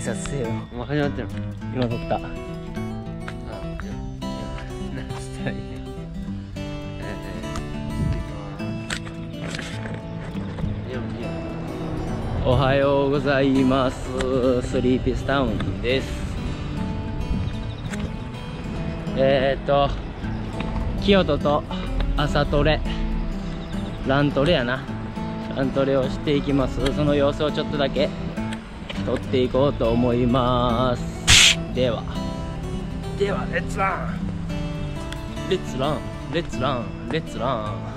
拶せよもう始まってる。今撮った。おはようございます。スリーピースタウンです。えー、っと清人と朝トレラントレやな。ラントレをしていきます。その様子をちょっとだけ撮っていこうと思います。では。ではレッツラン。レッツランレッツランレッツラン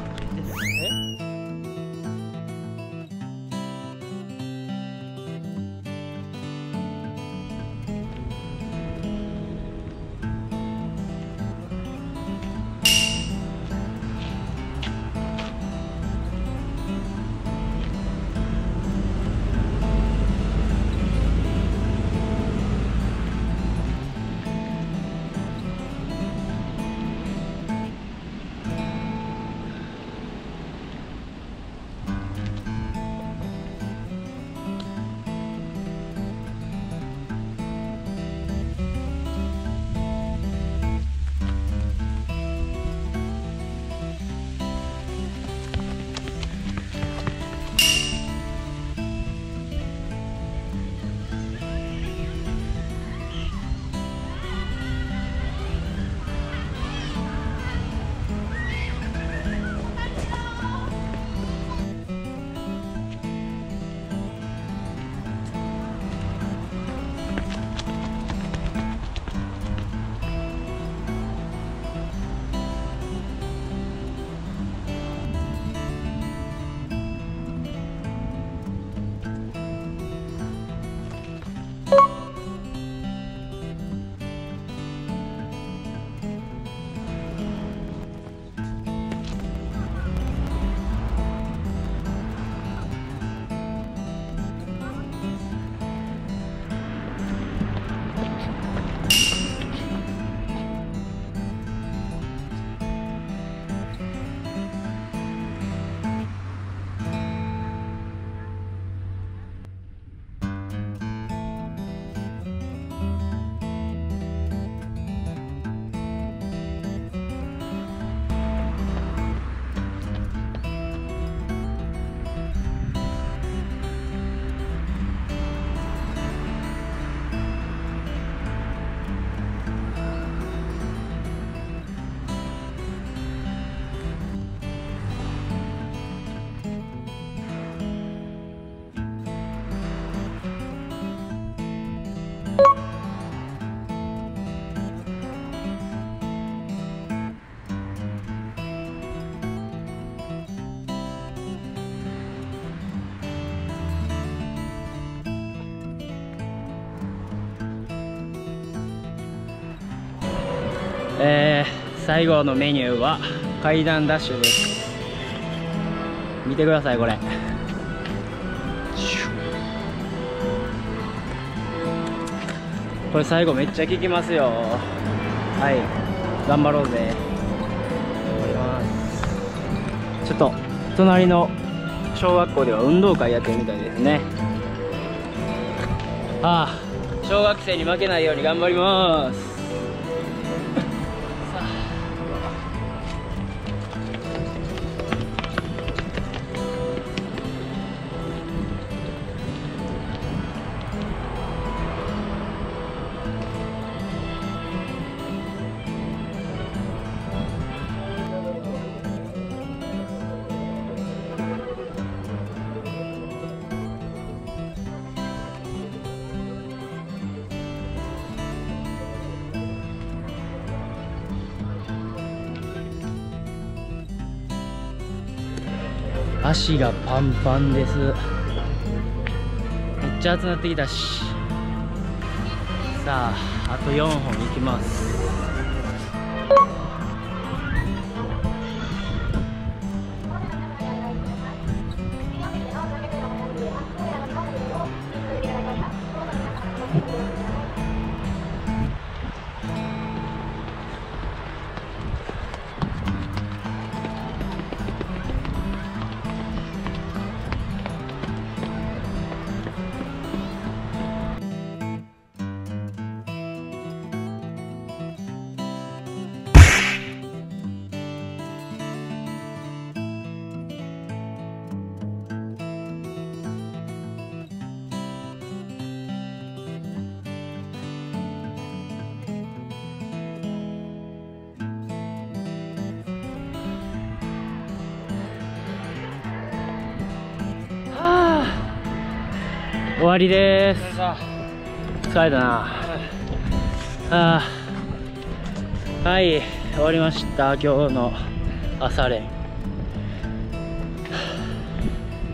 えー、最後のメニューは階段ダッシュです。見てくださいこれ。これ最後めっちゃ効きますよ。はい。頑張ろうぜ。ちょっと隣の小学校では運動会やってるみたいですね。ああ小学生に負けないように頑張ります。足がパンパンです。めっちゃ暑なってきたし。さああと4本いきます。終わりです。疲れたな。あーはい終わりました。今日の朝練。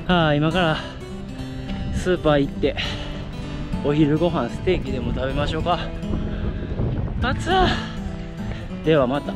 はあ今からスーパー行ってお昼ご飯ステーキでも食べましょうか。熱っではまた